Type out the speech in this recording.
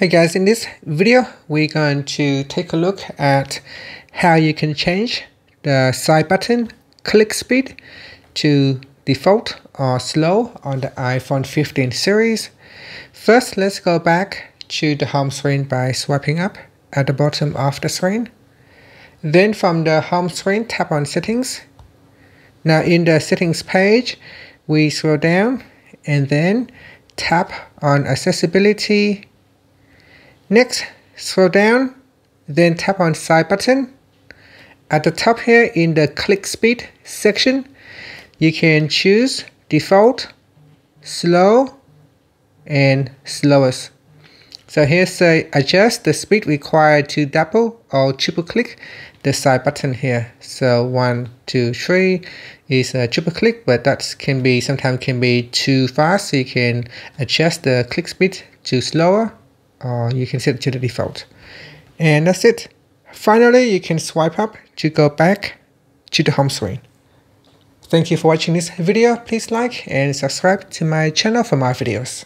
Hey guys, in this video, we're going to take a look at how you can change the side button click speed to default or slow on the iPhone 15 series. First, let's go back to the home screen by swiping up at the bottom of the screen. Then from the home screen, tap on settings. Now in the settings page, we scroll down and then tap on accessibility Next, scroll down, then tap on side button. At the top here in the click speed section, you can choose default, slow, and slowest. So here say adjust the speed required to double or triple click the side button here. So one, two, three is a triple click, but that can be sometimes can be too fast. So you can adjust the click speed to slower or you can set it to the default. And that's it. Finally, you can swipe up to go back to the home screen. Thank you for watching this video. Please like and subscribe to my channel for more videos.